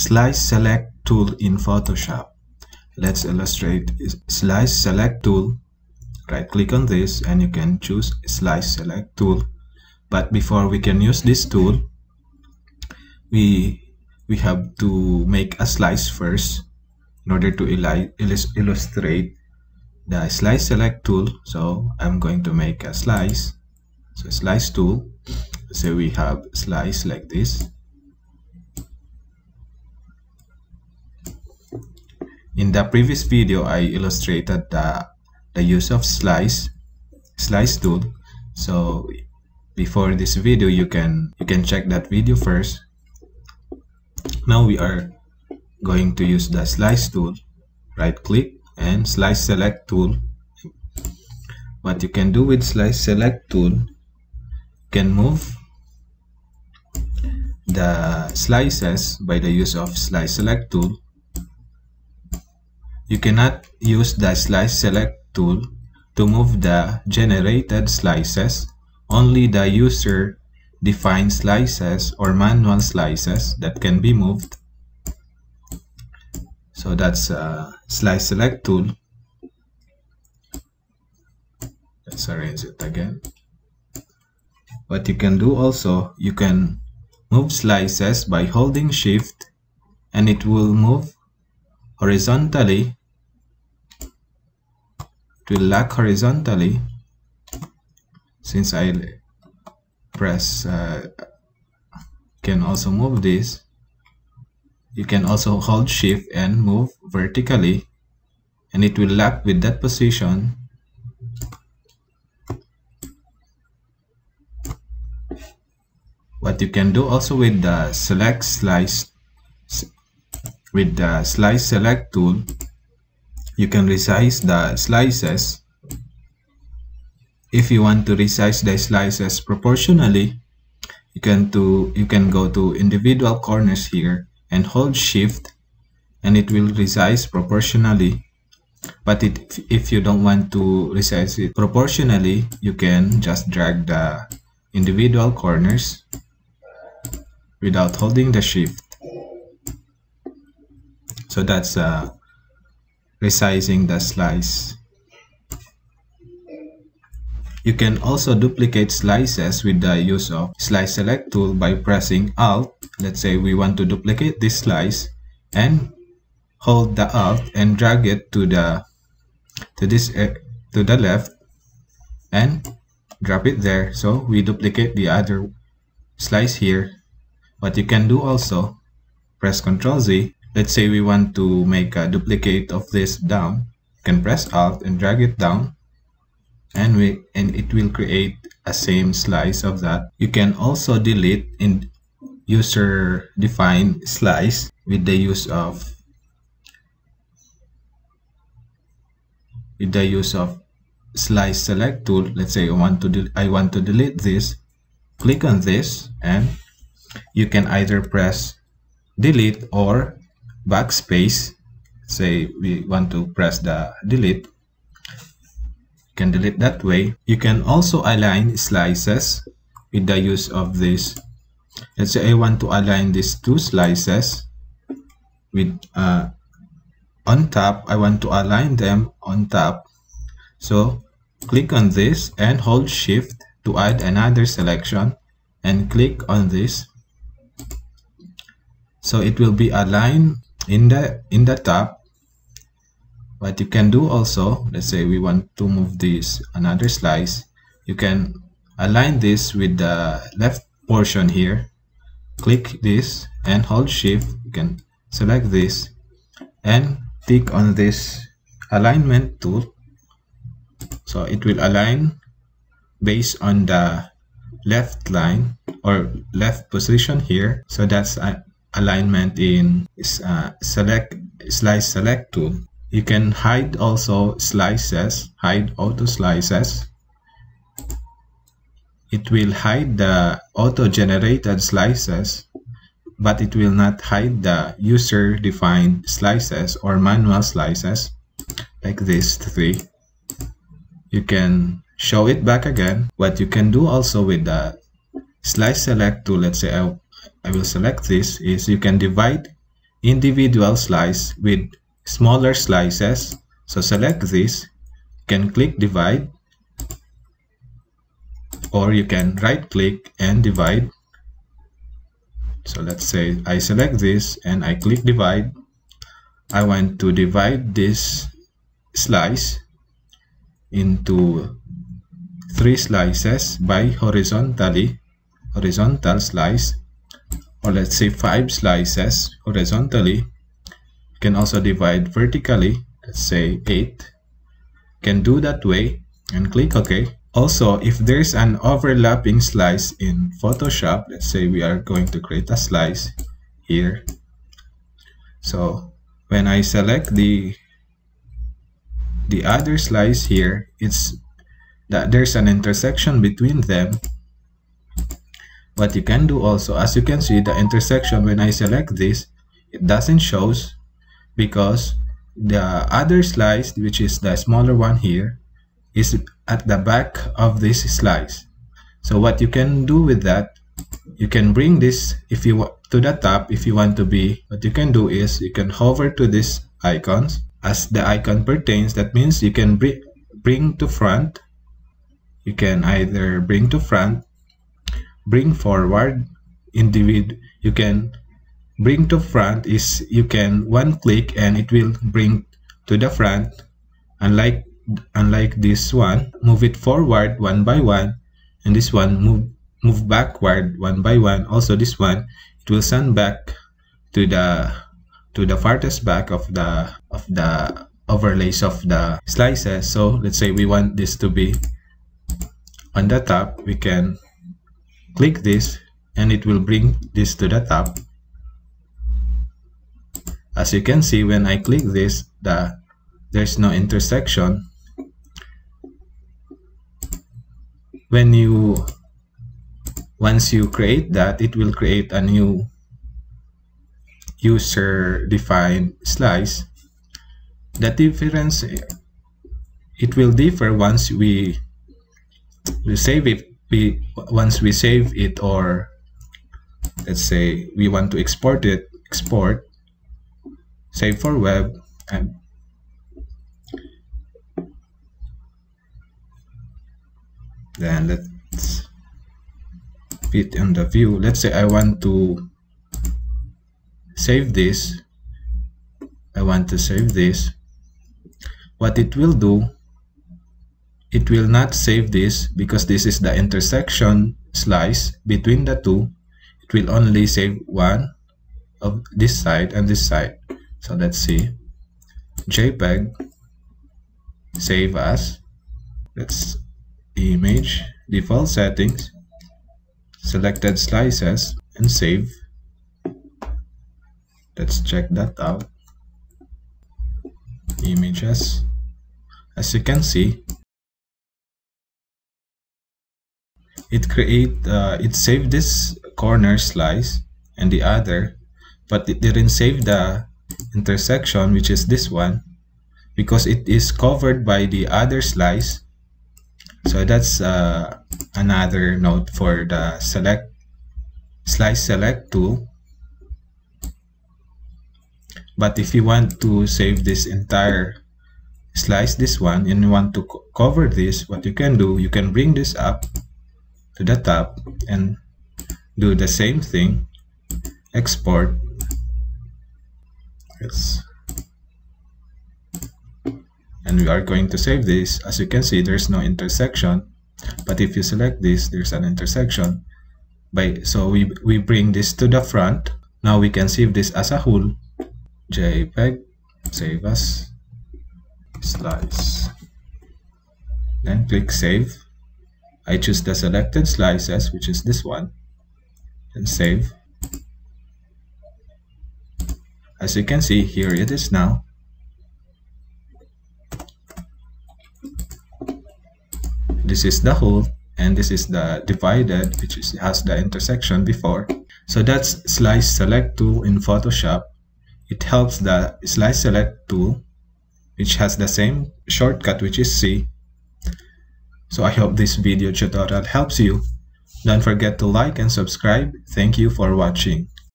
Slice Select tool in Photoshop. Let's illustrate Slice Select tool. Right click on this and you can choose Slice Select tool. But before we can use this tool, we we have to make a slice first in order to illustrate the slice select tool so i'm going to make a slice so slice tool so we have slice like this In the previous video, I illustrated the, the use of slice, slice tool. So before this video, you can you can check that video first. Now we are going to use the slice tool. Right click and slice select tool. What you can do with slice select tool, can move the slices by the use of slice select tool you cannot use the Slice Select tool to move the generated slices. Only the user-defined slices or manual slices that can be moved. So that's a Slice Select tool. Let's arrange it again. What you can do also, you can move slices by holding shift and it will move horizontally will lock horizontally since I press uh, can also move this you can also hold shift and move vertically and it will lock with that position. What you can do also with the select slice with the slice select tool you can resize the slices. If you want to resize the slices proportionally you can to you can go to individual corners here and hold shift and it will resize proportionally. But it, if you don't want to resize it proportionally you can just drag the individual corners without holding the shift. So that's uh, resizing the slice. You can also duplicate slices with the use of slice select tool by pressing alt. Let's say we want to duplicate this slice and hold the alt and drag it to the to this uh, to the left and drop it there so we duplicate the other slice here what you can do also press ctrl z let's say we want to make a duplicate of this down. You can press alt and drag it down. And we and it will create a same slice of that. You can also delete in user defined slice with the use of with the use of slice select tool. Let's say i want to i want to delete this. Click on this and you can either press delete or backspace say we want to press the delete you can delete that way. You can also align slices with the use of this. Let's say I want to align these two slices with uh, on top. I want to align them on top. So click on this and hold shift to add another selection and click on this. So it will be aligned in the in the top what you can do also let's say we want to move this another slice you can align this with the left portion here. Click this and hold shift you can select this and click on this alignment tool. So it will align based on the left line or left position here. So that's uh, alignment in uh, select slice select tool. You can hide also slices hide auto slices. It will hide the auto generated slices but it will not hide the user defined slices or manual slices like this three. You can show it back again. What you can do also with the slice select tool let's say I I will select this is you can divide individual slice with smaller slices. So select this, can click divide or you can right click and divide. So let's say I select this and I click divide. I want to divide this slice into three slices by horizontally horizontal slice or let's say five slices horizontally. You can also divide vertically let's say eight. Can do that way and click OK. Also if there's an overlapping slice in Photoshop let's say we are going to create a slice here. So when I select the the other slice here it's that there's an intersection between them what you can do also. As you can see the intersection when I select this it doesn't shows because the other slice which is the smaller one here is at the back of this slice. So what you can do with that you can bring this if you to the top if you want to be. What you can do is you can hover to these icons. As the icon pertains that means you can bring bring to front. You can either bring to front bring forward individual you can bring to front is you can one click and it will bring to the front. Unlike unlike this one move it forward one by one and this one move move backward one by one. Also this one it will send back to the to the farthest back of the of the overlays of the slices. So let's say we want this to be on the top we can click this and it will bring this to the top as you can see when I click this the there's no intersection. When you once you create that it will create a new user defined slice. The difference it will differ once we we save it we once we save it or let's say we want to export it export save for web and then let's fit in the view. Let's say I want to save this. I want to save this. What it will do it will not save this because this is the intersection slice between the two. It will only save one of this side and this side. So let's see. Jpeg save as. Let's image default settings selected slices and save. Let's check that out. Images. As you can see it create uh, it saved this corner slice and the other but it didn't save the intersection which is this one because it is covered by the other slice. So that's uh, another note for the select slice select tool. But if you want to save this entire slice this one and you want to co cover this what you can do you can bring this up to the top and do the same thing. Export. Yes. And we are going to save this. As you can see there's no intersection. But if you select this there's an intersection. By so we we bring this to the front. Now we can save this as a whole. Jpeg save as slice. Then click save I choose the selected slices, which is this one, and save. As you can see, here it is now. This is the whole, and this is the divided, which is, has the intersection before. So that's Slice Select tool in Photoshop. It helps the Slice Select tool, which has the same shortcut, which is C, so I hope this video tutorial helps you. Don't forget to like and subscribe. Thank you for watching.